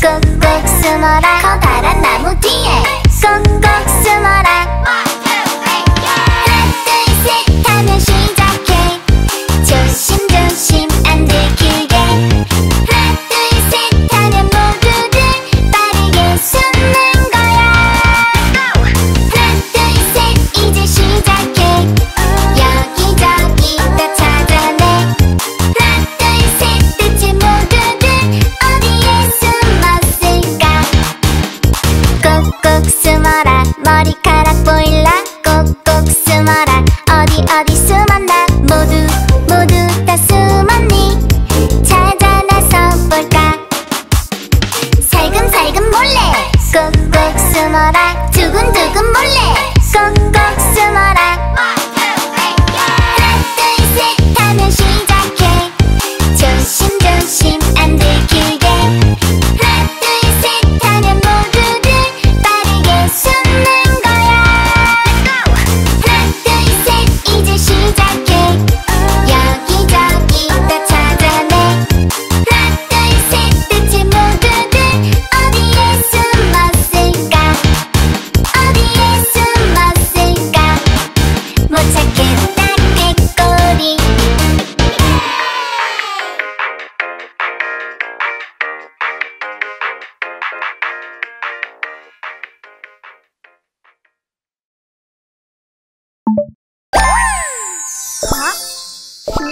꼭꼭 숨어라. 커다란 나무 뒤에. 머리카락 보일라 꼭꼭 숨어라. 어디 어디 숨었나? 모두 모두 다 숨었니? 찾아 나서 볼까? 살금살금 몰래. 꼭꼭 숨어라. 두근두근 몰래. ひ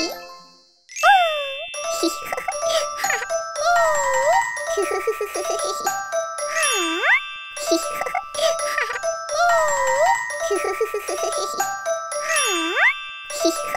ひ